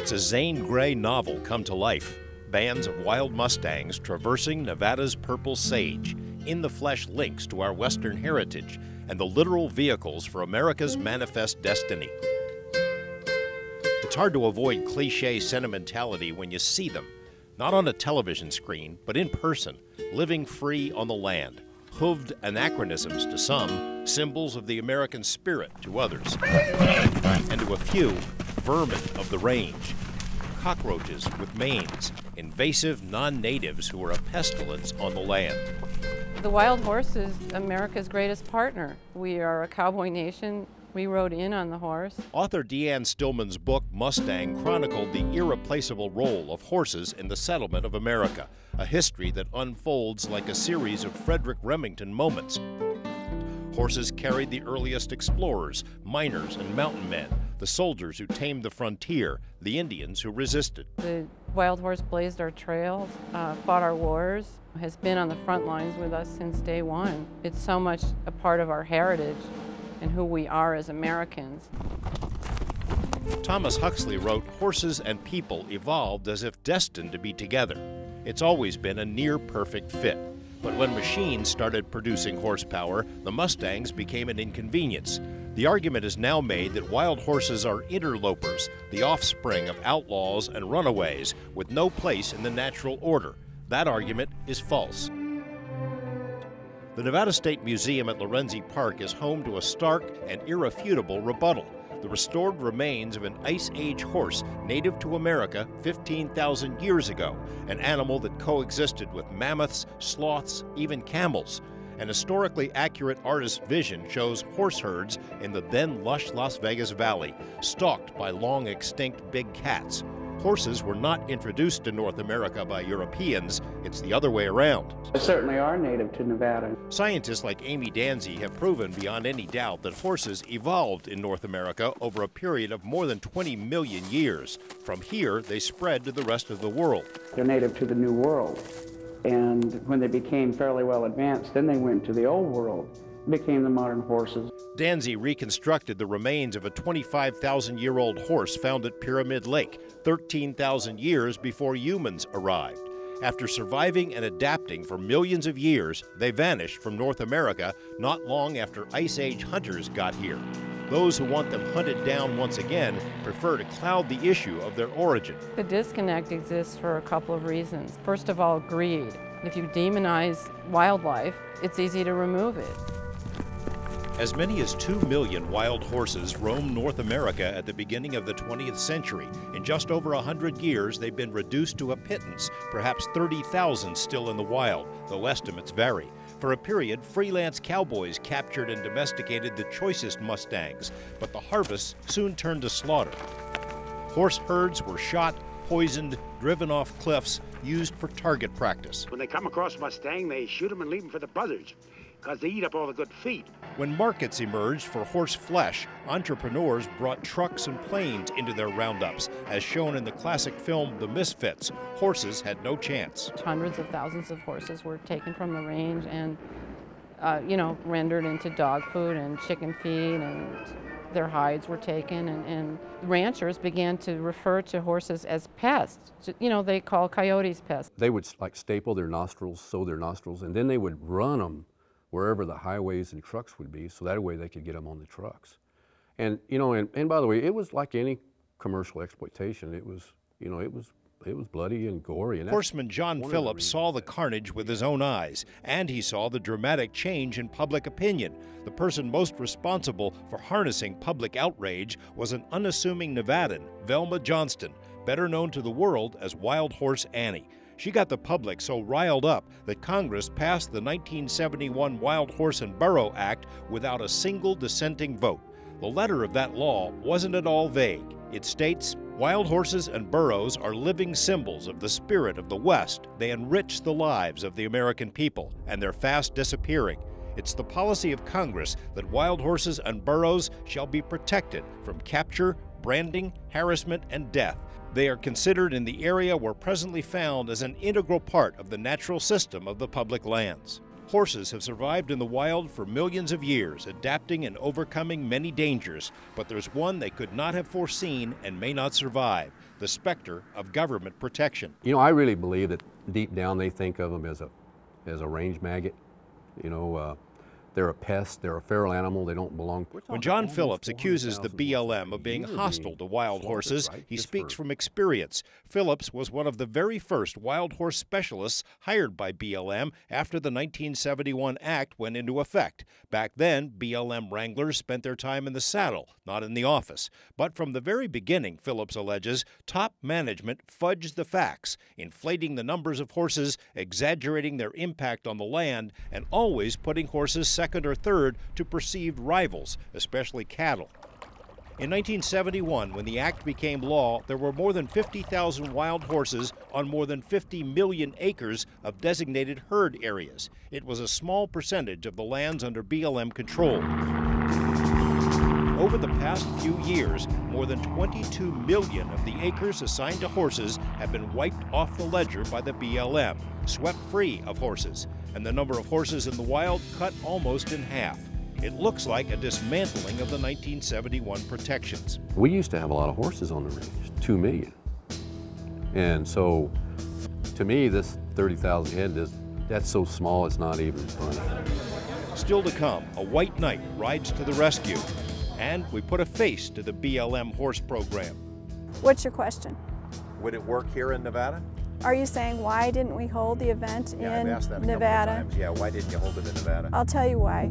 It's a Zane Grey novel come to life. Bands of wild Mustangs traversing Nevada's purple sage, in the flesh links to our Western heritage, and the literal vehicles for America's manifest destiny. It's hard to avoid cliche sentimentality when you see them, not on a television screen, but in person, living free on the land. Hooved anachronisms to some, symbols of the American spirit to others, and to a few, vermin of the range. Cockroaches with manes, invasive non natives who are a pestilence on the land. The wild horse is America's greatest partner. We are a cowboy nation. We rode in on the horse. Author Deanne Stillman's book, Mustang, chronicled the irreplaceable role of horses in the settlement of America, a history that unfolds like a series of Frederic Remington moments. Horses carried the earliest explorers, miners, and mountain men, the soldiers who tamed the frontier, the Indians who resisted. The wild horse blazed our trails, uh, fought our wars, has been on the front lines with us since day one. It's so much a part of our heritage and who we are as Americans. Thomas Huxley wrote Horses and people evolved as if destined to be together. It's always been a near perfect fit. But when machines started producing horsepower, the Mustangs became an inconvenience. The argument is now made that wild horses are interlopers, the offspring of outlaws and runaways, with no place in the natural order. That argument is false. The Nevada State Museum at Lorenzi Park is home to a stark and irrefutable rebuttal the restored remains of an Ice Age horse native to America 15,000 years ago, an animal that coexisted with mammoths, sloths, even camels. An historically accurate artist's vision shows horse herds in the then lush Las Vegas Valley, stalked by long extinct big cats. Horses were not introduced to North America by Europeans, it's the other way around. They certainly are native to Nevada. Scientists like Amy Dansie have proven beyond any doubt that horses evolved in North America over a period of more than 20 million years. From here, they spread to the rest of the world. They're native to the New World. And when they became fairly well advanced, then they went to the Old World became the modern horses. Dansie reconstructed the remains of a 25,000 year old horse found at Pyramid Lake, 13,000 years before humans arrived. After surviving and adapting for millions of years, they vanished from North America not long after Ice Age hunters got here. Those who want them hunted down once again prefer to cloud the issue of their origin. The disconnect exists for a couple of reasons. First of all, greed. If you demonize wildlife, it's easy to remove it. As many as 2 million wild horses roamed North America at the beginning of the 20th century. In just over 100 years, they've been reduced to a pittance, perhaps 30,000 still in the wild, though estimates vary. For a period, freelance cowboys captured and domesticated the choicest Mustangs, but the harvest soon turned to slaughter. Horse herds were shot, poisoned, driven off cliffs, used for target practice. When they come across Mustang, they shoot them and leave them for the buzzards because they eat up all the good feed. When markets emerged for horse flesh, entrepreneurs brought trucks and planes into their roundups. As shown in the classic film The Misfits, horses had no chance. Hundreds of thousands of horses were taken from the range and, uh, you know, rendered into dog food and chicken feed and their hides were taken and, and, ranchers began to refer to horses as pests. You know, they call coyotes pests. They would like staple their nostrils, sew their nostrils, and then they would run them wherever the highways and trucks would be, so that way they could get them on the trucks. And you know, and, and by the way, it was like any commercial exploitation. It was, you know, it was it was bloody and gory. And Horseman John Phillips saw the carnage with his own eyes, and he saw the dramatic change in public opinion. The person most responsible for harnessing public outrage was an unassuming Nevadan, Velma Johnston, better known to the world as Wild Horse Annie. She got the public so riled up that Congress passed the 1971 Wild Horse and Burro Act without a single dissenting vote. The letter of that law wasn't at all vague. It states Wild horses and burros are living symbols of the spirit of the West. They enrich the lives of the American people, and they're fast disappearing. It's the policy of Congress that wild horses and burros shall be protected from capture, branding, harassment, and death. They are considered in the area where presently found as an integral part of the natural system of the public lands. Horses have survived in the wild for millions of years, adapting and overcoming many dangers, but there's one they could not have foreseen and may not survive the specter of government protection. You know, I really believe that deep down they think of them as a, as a range maggot. You know, uh, they're a pest, they're a feral animal, they don't belong. When John Phillips accuses the BLM of being hostile to wild horses, he speaks from experience. Phillips was one of the very first wild horse specialists hired by BLM after the 1971 Act went into effect. Back then, BLM wranglers spent their time in the saddle, not in the office. But from the very beginning, Phillips alleges, top management fudged the facts, inflating the numbers of horses, exaggerating their impact on the land, and always putting horses second or third to perceived rivals, especially cattle. In 1971, when the act became law, there were more than 50,000 wild horses on more than 50 million acres of designated herd areas. It was a small percentage of the lands under BLM control. Over the past few years, more than 22 million of the acres assigned to horses have been wiped off the ledger by the BLM, swept free of horses, and the number of horses in the wild cut almost in half. It looks like a dismantling of the 1971 protections. We used to have a lot of horses on the range, two million. And so, to me, this 30,000 head, is, that's so small it's not even funny. Still to come, a white knight rides to the rescue, and we put a face to the BLM horse program. What's your question? Would it work here in Nevada? Are you saying why didn't we hold the event Yeah, in I've asked that a Nevada? times. Yeah, why didn't you hold it in Nevada? I'll tell you why.